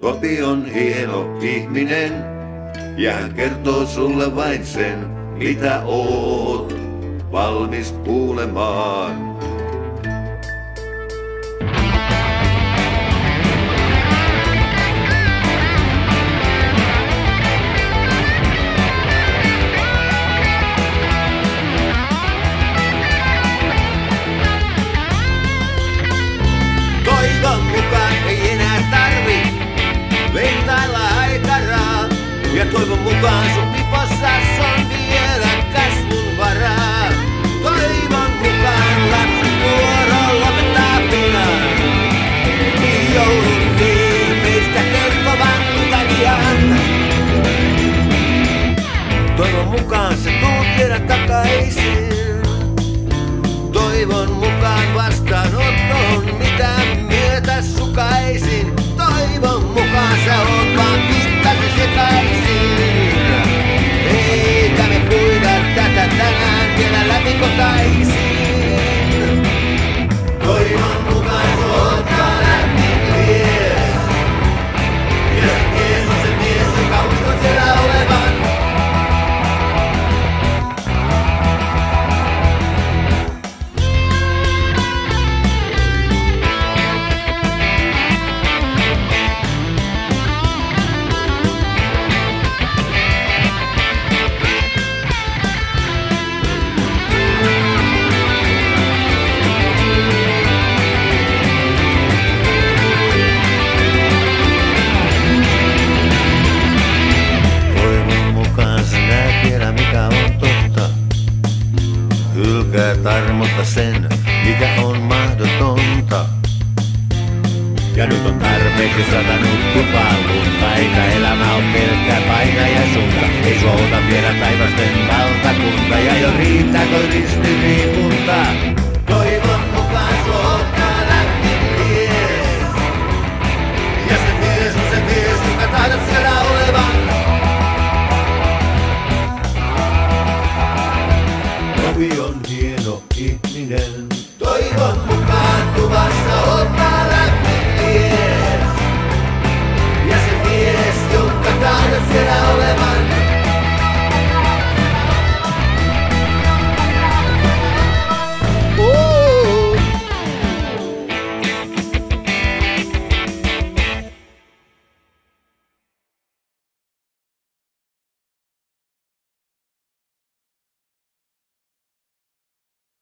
Topi on hieno ihminen ja hän kertoo sulle vain sen, mitä oot valmis kuulemaan. todo mundo a passar só. Hylkää tarmotta sen, mikä on mahdotonta. Ja nyt on tarpeeksi satanut tupaalunta, eikä elämä on pelkkää paina ja suunta. Ei sua ota vielä taivasten valtakunta, ja jo riittää toi ristiriipunta.